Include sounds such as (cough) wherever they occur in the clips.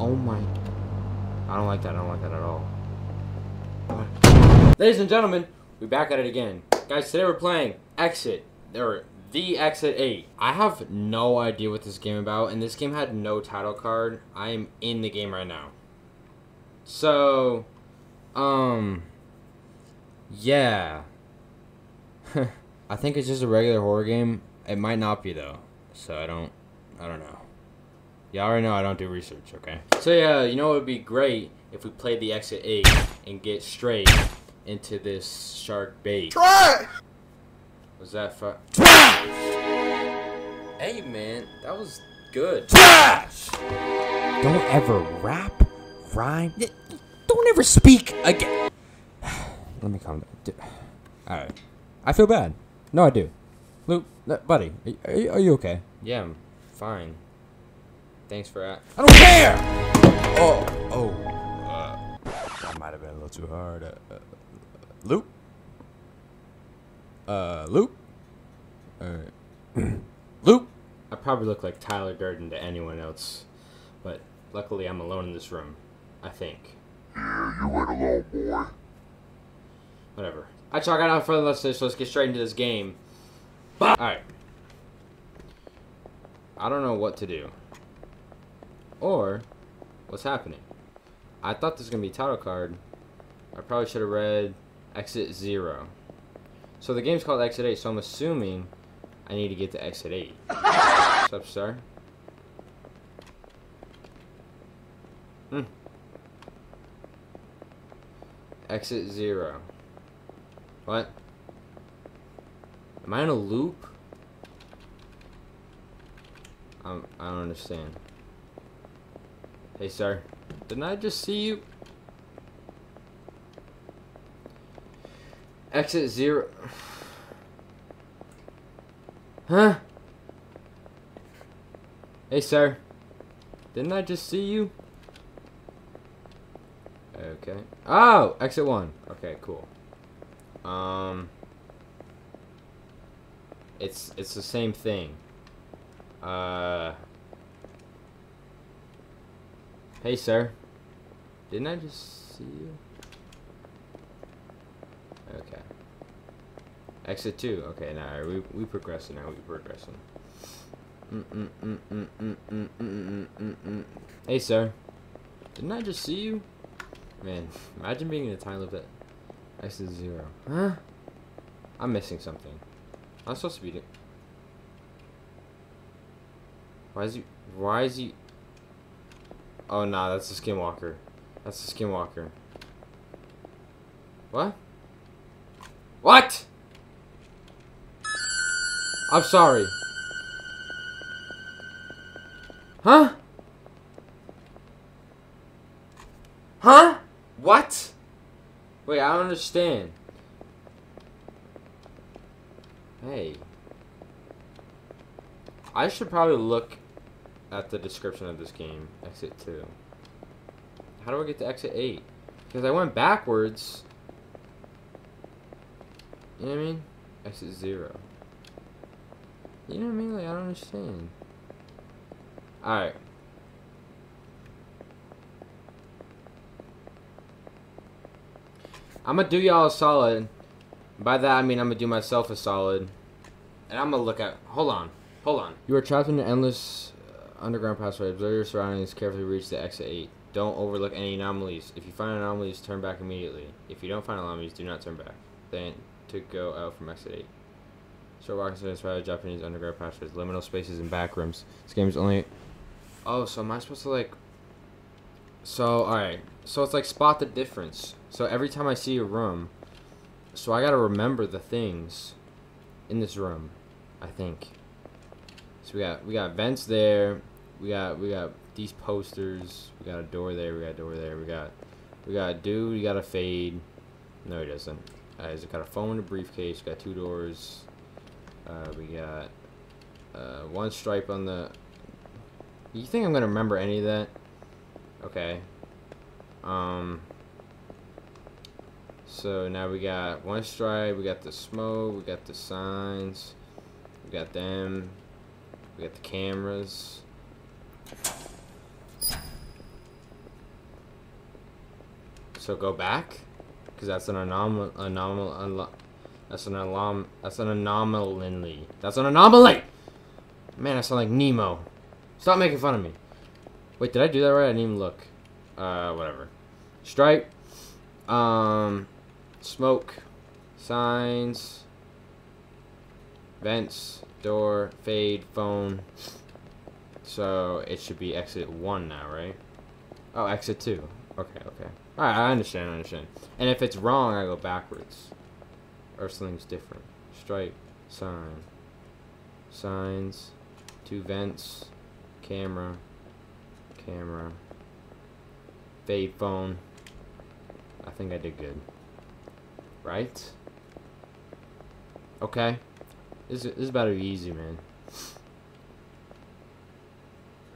Oh my. I don't like that. I don't like that at all. Ladies and gentlemen, we're back at it again. Guys, today we're playing Exit. There the Exit 8. I have no idea what this game about, and this game had no title card. I am in the game right now. So, um, yeah. (laughs) I think it's just a regular horror game. It might not be though, so I don't, I don't know. Yeah, I already know I don't do research. Okay. So yeah, you know it would be great if we played the Exit 8 and get straight into this shark bait. Try! Was that fu- Trash! Hey man, that was good. Trash! Don't ever rap, rhyme. y- y- Don't ever speak again. (sighs) Let me calm down. All right. I feel bad. No, I do. Luke, buddy, are, are, you- are you okay? Yeah, I'm fine. Thanks for that. I don't care. Oh, oh. Uh, that might have been a little too hard. Uh, uh, Luke. Uh, Luke. Uh, (clears throat) Luke. I probably look like Tyler Durden to anyone else, but luckily I'm alone in this room. I think. Yeah, you went alone, boy. Whatever. I chalk it out further let's so let's get straight into this game. Alright. I don't know what to do. Or what's happening. I thought this was gonna be a title card. I probably should have read Exit Zero. So the game's called Exit 8, so I'm assuming I need to get to Exit 8. (laughs) What's up, sir? Hmm. Exit Zero. What? Am I in a loop? Um, I don't understand. Hey, sir. Didn't I just see you? Exit zero. Huh? Hey, sir. Didn't I just see you? Okay. Oh, exit one. Okay, cool. Um, it's it's the same thing. Uh, Hey, sir. Didn't I just see you? Okay. Exit 2. Okay, now we, we progressing now. We progressing. Hey, sir. Didn't I just see you? Man, imagine being in a time limit. Exit 0. Huh? I'm missing something. I'm supposed to be. Why is he... Why is he... Oh nah, that's the skinwalker. That's the skinwalker. What? What? I'm sorry. Huh? Huh? What? Wait, I don't understand. Hey. I should probably look at the description of this game. Exit 2. How do I get to exit 8? Because I went backwards. You know what I mean? Exit 0. You know what I mean? Like, I don't understand. Alright. I'm gonna do y'all a solid. By that I mean I'm gonna do myself a solid. And I'm gonna look at. Hold on. Hold on. You are trapped in an endless underground passageway. Observe your surroundings. Carefully reach the exit 8. Don't overlook any anomalies. If you find anomalies, turn back immediately. If you don't find anomalies, do not turn back. Then to go out from exit 8. Short walking to inspired Japanese underground passageways, liminal spaces, and back rooms. This game is only. Oh, so am I supposed to like? So alright, so it's like spot the difference. So every time I see a room, so I gotta remember the things in this room. I think. So we got we got vents there. We got we got these posters. We got a door there. We got a door there. We got we got a dude. We got a fade. No, he doesn't. Uh, he's got a phone, a briefcase. Got two doors. Uh, we got uh, one stripe on the. You think I'm gonna remember any of that? Okay. Um. So now we got one stripe. We got the smoke. We got the signs. We got them. We got the cameras. So go back, because that's an anomal, anomal, that's an alarm, that's an anomaly. That's an anomaly. Man, I sound like Nemo. Stop making fun of me. Wait, did I do that right? I didn't even look. Uh, whatever. Stripe. Um, smoke. Signs. Vents. Door. Fade. Phone. So it should be exit one now, right? Oh, exit two. Okay, okay. Alright, I understand, I understand. And if it's wrong, I go backwards. Or something's different. Stripe. Sign. Signs. Two vents. Camera. Camera. Fade phone. I think I did good. Right? Okay. This is, this is about to be easy, man.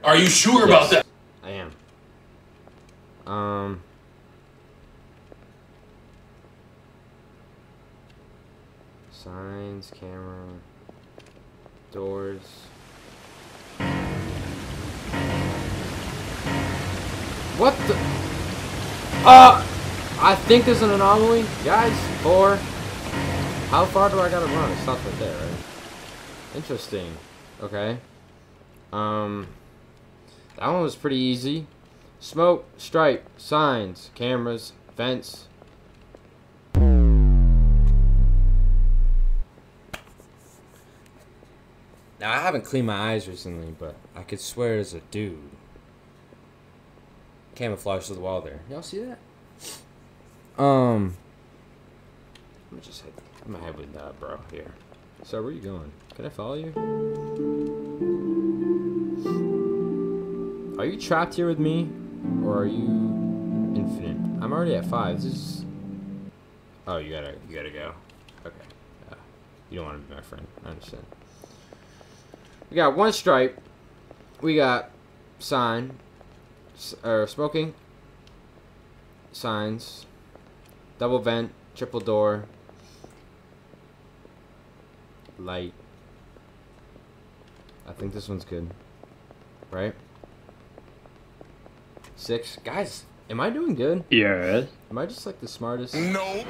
Are you sure about that? I am. Um. Signs, camera, doors. What the? Uh, I think there's an anomaly, guys. Four. How far do I gotta run? It stops right there, right? Interesting. Okay. Um. That one was pretty easy. Smoke, stripe, signs, cameras, fence. Haven't cleaned my eyes recently, but I could swear there's a dude. Camouflage to the wall there. Y'all see that? Um. Let me just head. I'm gonna head with that, bro here. So where are you going? Can I follow you? Are you trapped here with me, or are you infinite? I'm already at five. This is. Oh, you gotta, you gotta go. Okay. Uh, you don't want to be my friend. I understand. We got one stripe. We got sign, or smoking. Signs. Double vent, triple door. Light. I think this one's good. Right? Six. Guys, am I doing good? Yeah. Am I just like the smartest? Nope.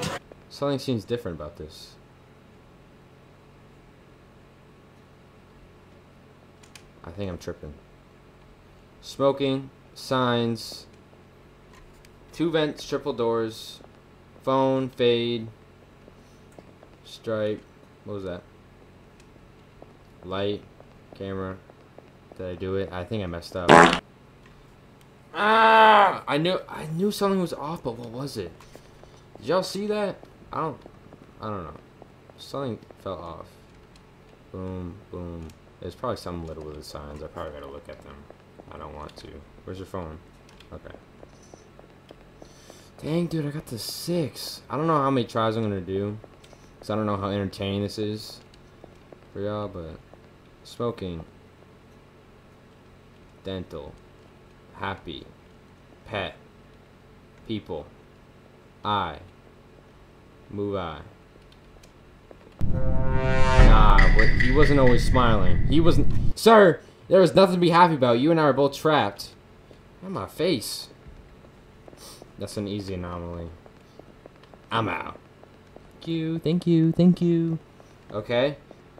Something seems different about this. I think I'm tripping. Smoking, signs, two vents, triple doors, phone, fade, stripe. What was that? Light, camera. Did I do it? I think I messed up. Ah! I knew I knew something was off, but what was it? Did y'all see that? I don't I don't know. Something fell off. Boom, boom. There's probably some little with the signs. I probably gotta look at them. I don't want to. Where's your phone? Okay. Dang, dude, I got the six. I don't know how many tries I'm gonna do. Because I don't know how entertaining this is for y'all, but smoking, dental, happy, pet, people, I, move I. But he wasn't always smiling. He wasn't. Sir, there was nothing to be happy about. You and I are both trapped. On my face. That's an easy anomaly. I'm out. Thank you, thank you, thank you. Okay.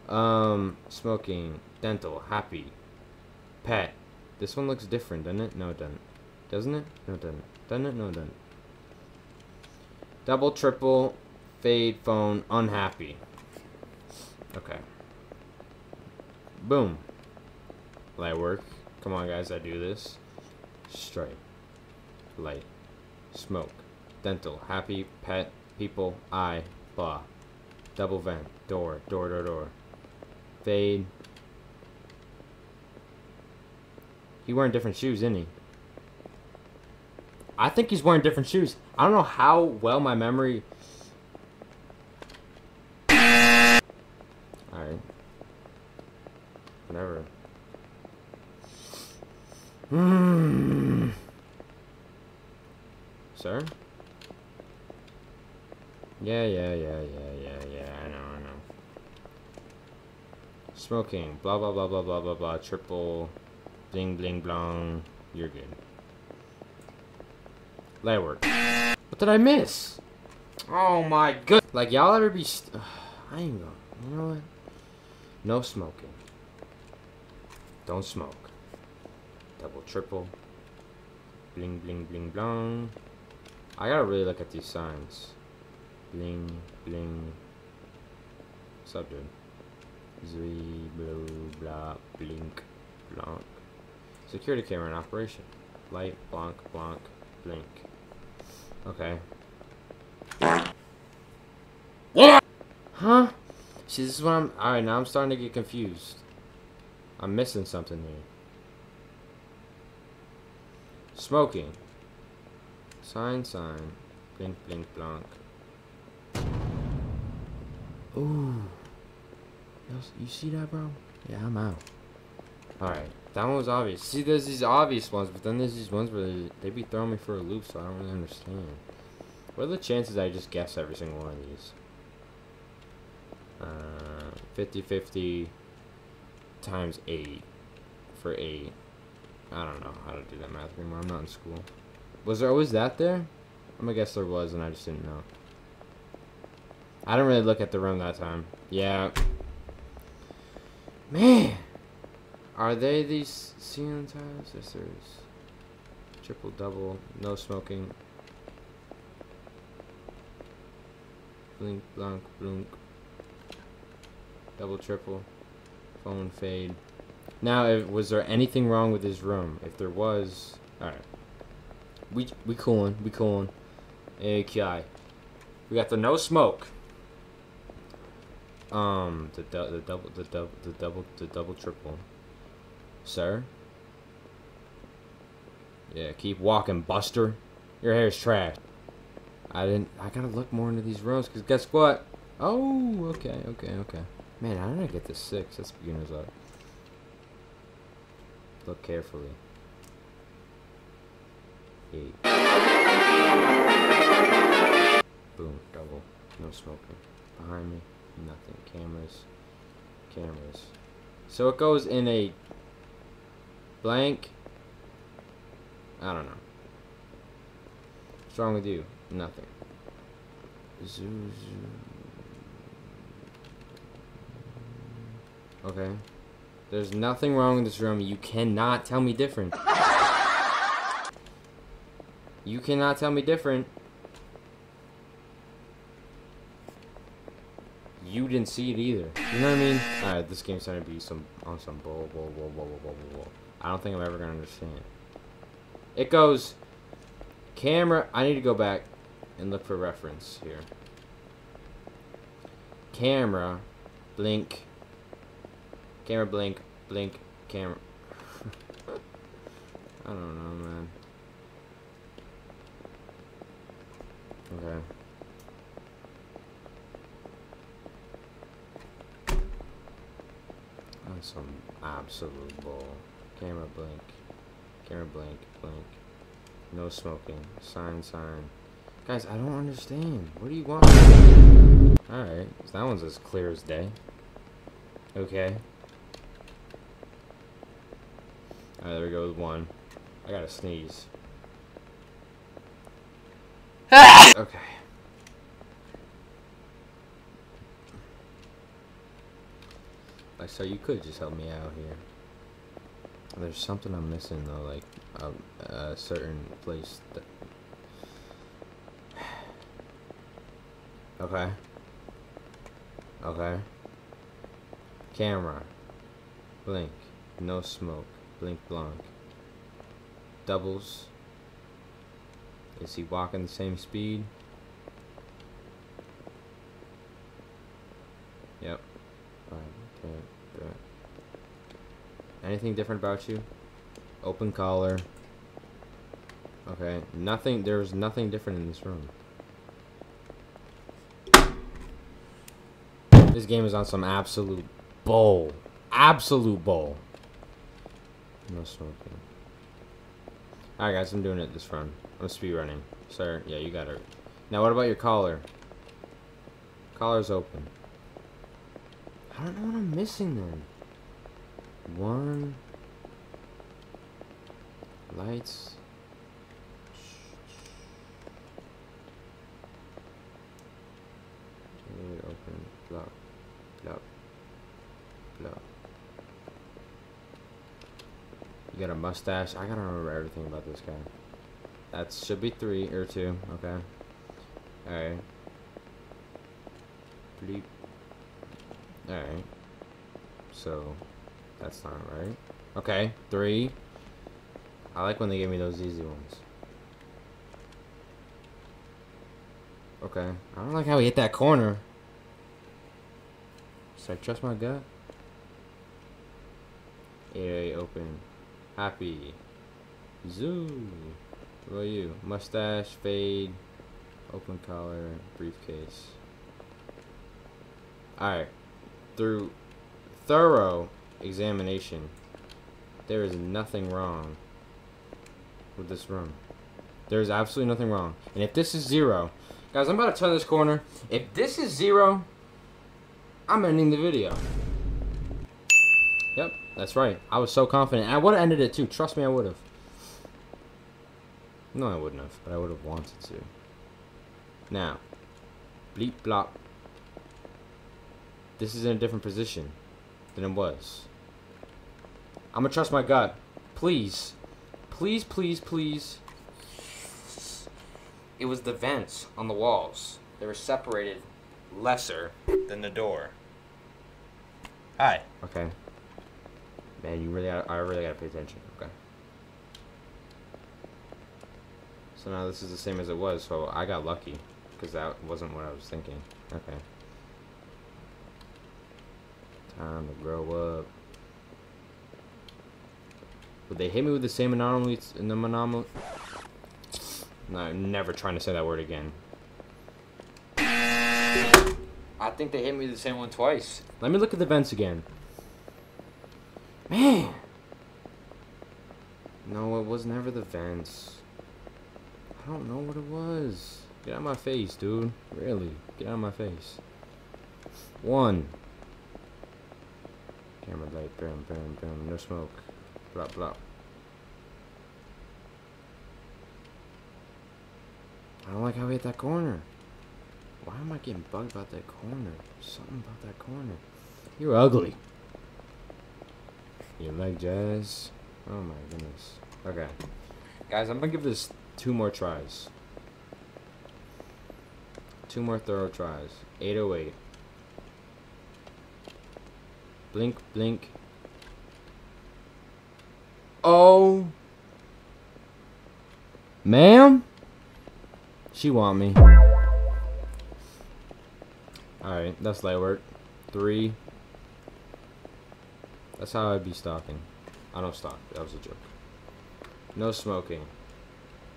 Um, smoking, dental, happy, pet. This one looks different, doesn't it? No, it doesn't. Doesn't it? No, it doesn't. Doesn't it? No, it doesn't. Double, triple, fade, phone, unhappy. Okay. Boom. Light work. Come on, guys, I do this. Stripe. Light. Smoke. Dental. Happy. Pet. People. Eye. Blah. Double vent. Door. Door, door, door. Fade. He wearing different shoes, isn't he? I think he's wearing different shoes. I don't know how well my memory. Alright. Whatever. Hmm. Sir? Yeah, yeah, yeah, yeah, yeah, yeah. I know, I know. Smoking. Blah, blah, blah, blah, blah, blah, blah. Triple. Bling, bling, blong. You're good. Light work. What did I miss? Oh my good. Like y'all ever be? I ain't gonna. You know what? No smoking. Don't smoke. Double, triple. Bling, bling, bling, bling. I gotta really look at these signs. Bling, bling. What's up, dude? Zee, blue, blah, blink, blank. Security camera in operation. Light, blank, blank, blink. Okay. What? Huh? See, this is what I'm. Alright, now I'm starting to get confused. I'm missing something here. Smoking. Sign, sign. Blink, blink, blank. Ooh. Yo, You see that, bro? Yeah, I'm out. Alright, that one was obvious. See, there's these obvious ones, but then there's these ones where they, they be throwing me for a loop, so I don't really understand. What are the chances I just guess every single one of these? Uh, 50-50 times 8 for 8. I don't know how to do that math anymore. I'm not in school. Was there always that there? I'm gonna guess there was, and I just didn't know. I didn't really look at the room that time. Yeah. Man! Are they these ceiling? Yes, there is. Triple, double, no smoking. Blink, blank, blink. Double, triple. Phone fade. Now, if, was there anything wrong with his room? If there was, alright. We we coolin', we coolin'. Okay. We got the no smoke. Um, the du- the double, the double, the double, the double, triple. Sir. Yeah, keep walking, Buster. Your hair's trash. I didn't. I gotta look more into these rooms, cause guess what? Oh, okay, okay, okay. Man, how did I get to six? That's beginner's luck. Look carefully. Eight. Boom, double. No smoking. Behind me, nothing. Cameras. Cameras. So it goes in a blank. I don't know. What's wrong with you? Nothing. Zoo, zoo. Okay. There's nothing wrong with this room. You cannot tell me different. (laughs) You cannot tell me different. You didn't see it either. You know what I mean? Alright, this game's to be some on some bull, bull, bull, bull, bull, bull, bull, bull. I don't think I'm ever gonna understand. It goes camera. I need to go back and look for reference here. Camera, blink, camera, blink, blink, camera. (laughs) I don't know, man. Okay. That's some absolute bull. Camera blink. Camera blink, blink. No smoking. Sign, sign. Guys, I don't understand. What do you want? Alright, so that one's as clear as day. Okay. Alright, there we go with one. I gotta sneeze. (laughs) okay. Like, so you could just help me out here. There's something I'm missing though, like a, certain place that. Okay. Okay. Camera. Blink. No smoke. Blink blank. Doubles. Is he walking the same speed? Yep. Anything different about you? Open collar. Okay, nothing, there's nothing different in this room. This game is on some absolute bowl. Absolute bowl. No smoking. Alright guys, I'm doing it this run. I'm speed running. Sir, yeah, you got it. Now what about your collar? Collar's open. I don't know what I'm missing then. One. Lights. open. Lock. Lock. Lock. You got a mustache. I gotta remember everything about this guy. That should be three or two. Okay. Alright. Bleep. Alright. So, that's not right. Okay, three. I like when they give me those easy ones. Okay. I don't like how he hit that corner. So I trust my gut. A open. Happy. Zoo. What about you? Mustache, fade, open collar, briefcase. Alright. Through thorough examination, there is nothing wrong with this room. There is absolutely nothing wrong. And if this is zero, guys, I'm about to turn this corner. If this is zero, I'm ending the video. Yep, that's right. I was so confident. I would have ended it too. Trust me, I would have. No, I wouldn't have, but I would have wanted to. Now, bleep blop. This is in a different position than it was. I'm gonna trust my gut. Please. Please, please, please. It was the vents on the walls. They were separated lesser than the door. Hi. Okay. Man, you really, gotta, I really gotta pay attention. Okay. So now this is the same as it was, so I got lucky. Because that wasn't what I was thinking. Okay. Time to grow up. Would they hit me with the same anomaly in the anomaly? No, I'm never trying to say that word again. I think they hit me with the same one twice. Let me look at the vents again. Man! No, it was never the vents. I don't know what it was. Get out of my face, dude. Really. Get out of my face. One. Camera light, boom, boom, boom. No smoke. Blah, blah. I don't like how we hit that corner. Why am I getting bugged about that corner? Something about that corner. You're ugly. You like jazz? Oh my goodness. Okay. Guys, I'm gonna give this two more tries. Two more thorough tries. 808. Blink, blink. Oh. Ma'am? She want me. Alright, that's light work. Three. That's how I'd be stalking. I don't stalk. That was a joke. No smoking.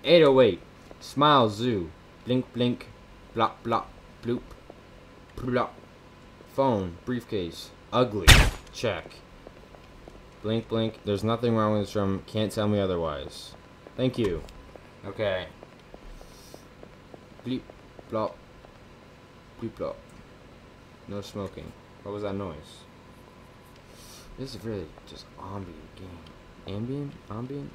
808. Smile zoo. Blink blink. Blop blop. Bloop. Plop. Phone. Briefcase. Ugly. Check. Blink blink. There's nothing wrong with this room. Can't tell me otherwise. Thank you. Okay. Bleep. Blop. Bleep blop. No smoking. What was that noise? This is really just ambient game. Ambient? Ambient?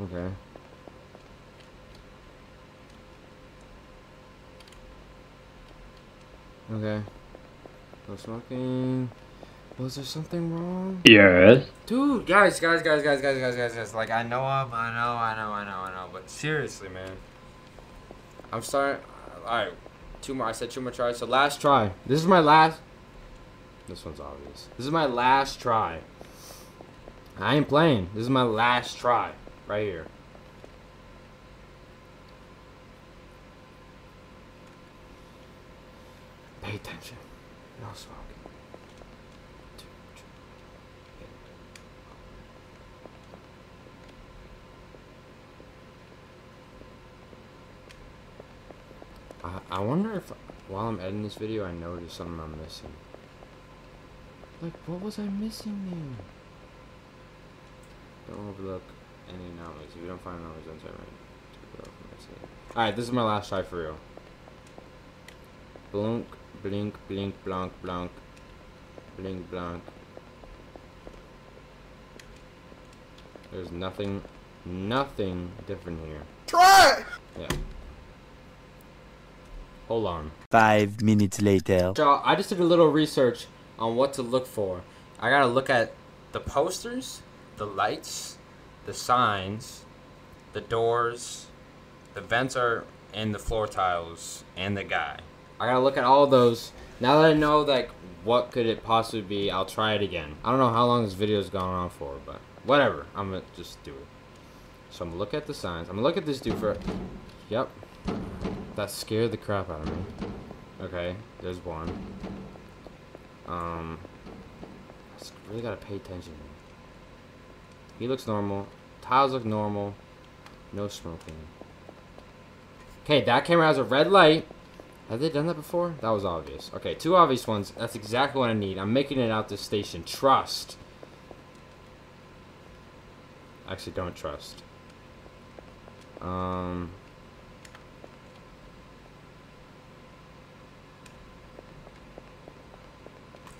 Okay. Okay. No smoking. Was there something wrong? Yes. Dude, guys, guys, guys, guys, guys, guys, guys, guys. Like, I know I'm, I know, I know, I know, I know. But seriously, man. I'm sorry. Alright. Two more. I said two more tries. So, last try. This is my last. This one's obvious. This is my last try. I ain't playing. This is my last try. Right here. Pay attention. No smoking. I, I wonder if while I'm editing this video I noticed something I'm missing. Like, what was I missing there? Don't overlook any anomalies. If you don't find anomalies, don't right. Alright, this is my last try for real. Blink, blink, blink, blank, blank. Blink, blank. There's nothing, nothing different here. Try! it! Yeah. Hold on. Five minutes later. So I just did a little research on what to look for. I gotta look at the posters, the lights, the signs, the doors, the vents are and the floor tiles, and the guy. I gotta look at all those. Now that I know like what could it possibly be, I'll try it again. I don't know how long this video's gone on for, but whatever. I'm gonna just do it. So I'm gonna look at the signs. I'm gonna look at this dude for. Yep. That scared the crap out of me. Okay, there's one. Um, I really gotta pay attention. He looks normal. Tiles look normal. No smoking. Okay, that camera has a red light. Have they done that before? That was obvious. Okay, two obvious ones. That's exactly what I need. I'm making it out this station. Trust. Actually, don't trust. Um...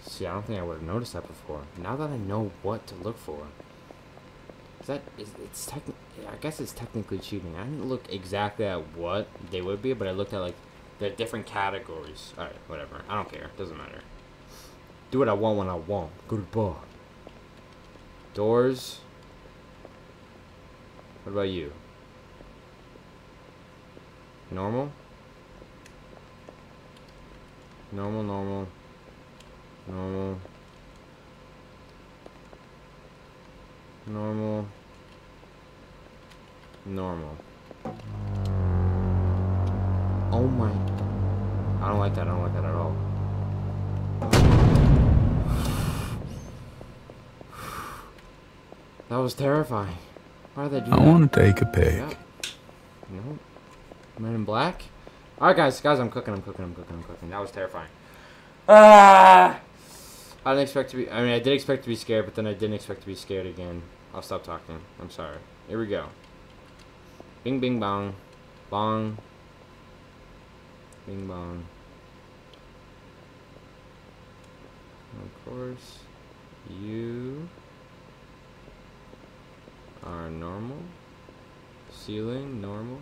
See, I don't think I would have noticed that before. Now that I know what to look for. That is it's techni- I guess it's technically cheating. I didn't look exactly at what they would be, but I looked at like the different categories. Alright, whatever. I don't care. Doesn't matter. Do what I want when I want. Goodbye. Doors. What about you? Normal? Normal, normal. Normal. Normal. Normal. Oh my. I don't like that. I don't like that at all. That was terrifying. Why did they do I that? want to take a pic. Yeah. No. Men in black? Alright, guys. Guys, I'm cooking. I'm cooking. I'm cooking. I'm cooking. That was terrifying. Ah! I didn't expect to be. I mean, I did expect to be scared, but then I didn't expect to be scared again. I'll stop talking. I'm sorry. Here we go. Bing, bing, bong. Bong. Bing, bong. Of course, you are normal. Ceiling, normal.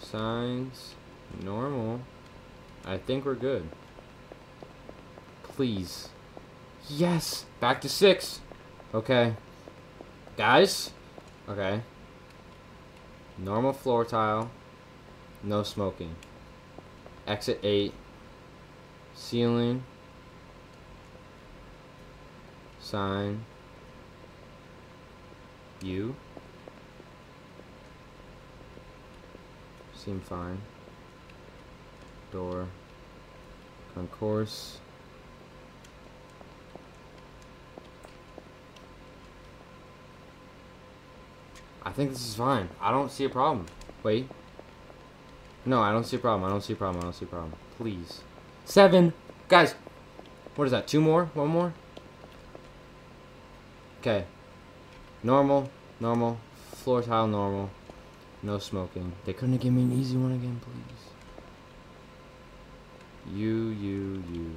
Signs, normal. I think we're good. Please. Yes! Back to six! Okay. Guys? Okay. Normal floor tile. No smoking. Exit 8. Ceiling. Sign. You. Seem fine. Door. Concourse. I think this is fine. I don't see a problem. Wait. No, I don't see a problem. I don't see a problem. I don't see a problem. Please. Seven. Guys. What is that? Two more? One more? Okay. Normal. Normal. Floor tile normal. No smoking. They couldn't given me an easy one again, please. You, you, you.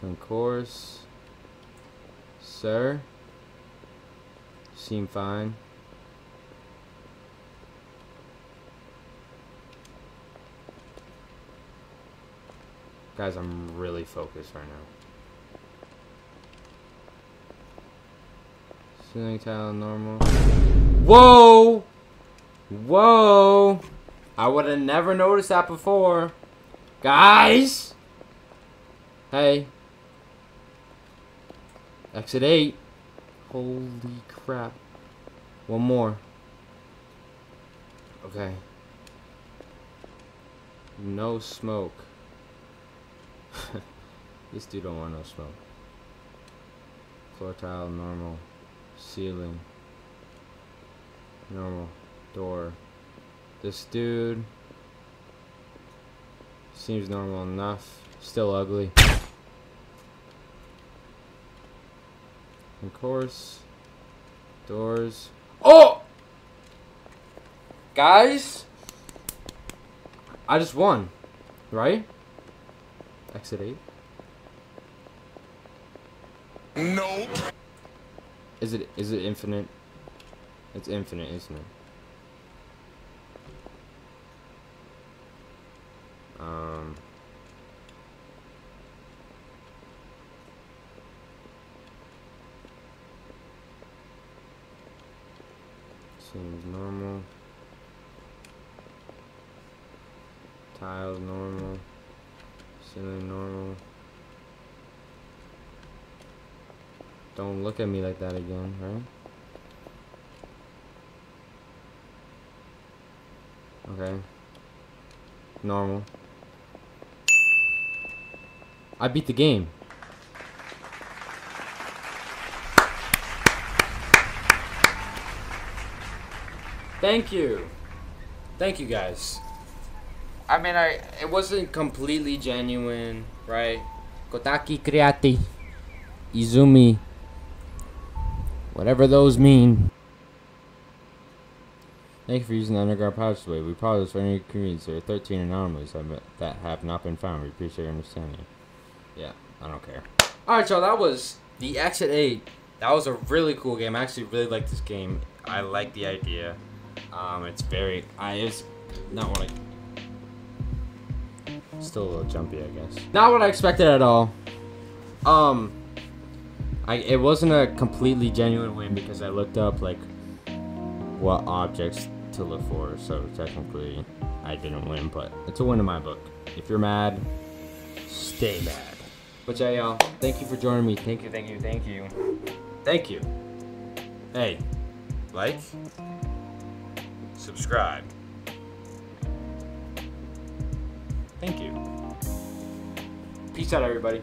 Concourse. Sir. Seem fine. Guys, I'm really focused right now. Ceiling tile normal. Whoa! Whoa! I would have never noticed that before. Guys! Hey. Exit 8. Holy crap. One more. Okay. No smoke. (laughs) this dude don't want no smoke. Floor tile, normal. Ceiling. Normal. Door. This dude seems normal enough. Still ugly. Of course. Doors. Oh! Guys? I just won. Right? Exit 8. Nope. Is it is it infinite? It's infinite, isn't it? Um, seems normal. Tiles normal. Ceiling normal. Don't look at me like that again, right? Okay. Normal. I beat the game. Thank you. Thank you guys. I mean, I it wasn't completely genuine, right? Kotaki Kriati. Izumi. Whatever those mean. Thank you for using the underground passageway. We apologize for any inconvenience. There are 13 anomalies that have not been found. We appreciate your understanding. Yeah, I don't care. Alright, y'all, that was the Exit 8. That was a really cool game. I actually really like this game. I like the idea. Um, it's very... I It's not what I... Still a little jumpy, I guess. Not what I expected at all. Um... I, it wasn't a completely genuine win because I looked up, like, what objects to look for, so technically I didn't win, but it's a win in my book. If you're mad, stay mad. But yeah, y'all, thank you for joining me. Thank you, thank you, thank you. Thank you. Hey, like, subscribe. Thank you. Peace out, everybody.